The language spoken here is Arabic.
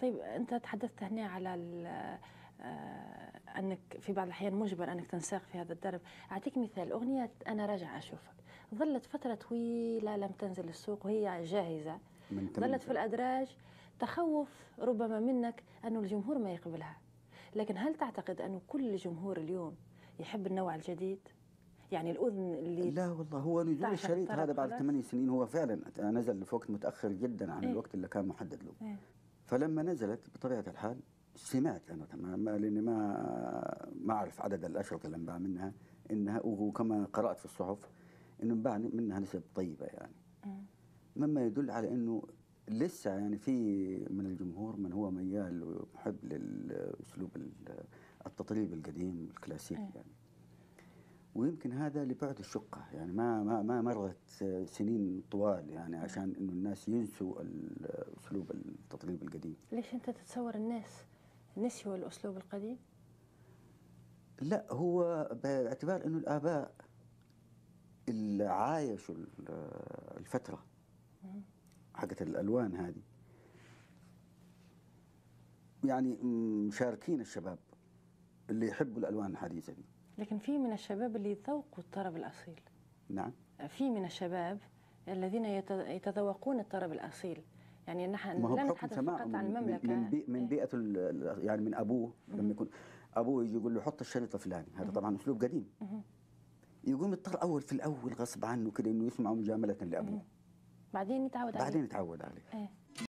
طيب أنت تحدثت هنا على آه أنك في بعض الأحيان مجبر أنك تنساق في هذا الدرب. أعطيك مثال أغنية أنا راجع أشوفك. ظلت فترة طويلة لم تنزل السوق وهي جاهزة. ظلت في الأدراج. تخوف ربما منك أن الجمهور ما يقبلها. لكن هل تعتقد أن كل جمهور اليوم يحب النوع الجديد؟ يعني الأذن اللي لا والله هو نزول الشريط هذا بعد ثمانية سنين هو فعلا نزل في وقت متأخر جدا عن إيه؟ الوقت اللي كان محدد له. إيه؟ فلما نزلت بطبيعة الحال سمعت أنا ما لأني ما ما أعرف عدد الأشرطة اللي انباع منها إنها وكما قرأت في الصحف إنه انباع منها نسب طيبة يعني. مما يدل على إنه لسه يعني في من الجمهور من هو ميال ومحب للأسلوب التطريب القديم الكلاسيكي أيه. يعني. ويمكن هذا لبعد الشقة يعني ما ما ما مرت سنين طوال يعني عشان إنه الناس ينسوا الأسلوب التطريب القديم. ليش أنت تتصور الناس نسيوا الاسلوب القديم؟ لا هو باعتبار إنه الآباء اللي عايشوا الفترة حقت الألوان هذه يعني مشاركين الشباب اللي يحبوا الألوان الحديثة دي. لكن في من الشباب اللي يذوقوا الطرب الأصيل. نعم. في من الشباب الذين يتذوقون الطرب الأصيل. يعني نحن لا نتحدث فقط عن المملكه من, بي من بيئة يعني من أبوه لما يكون أبوه يجي يقول له حط الشريط الفلاني. هذا طبعا أسلوب قديم. يقوم يضطر أول في الأول غصب عنه كده إنه يسمع مجاملة لأبوه. بعدين يتعود عليه. بعدين يتعود عليه. إيه.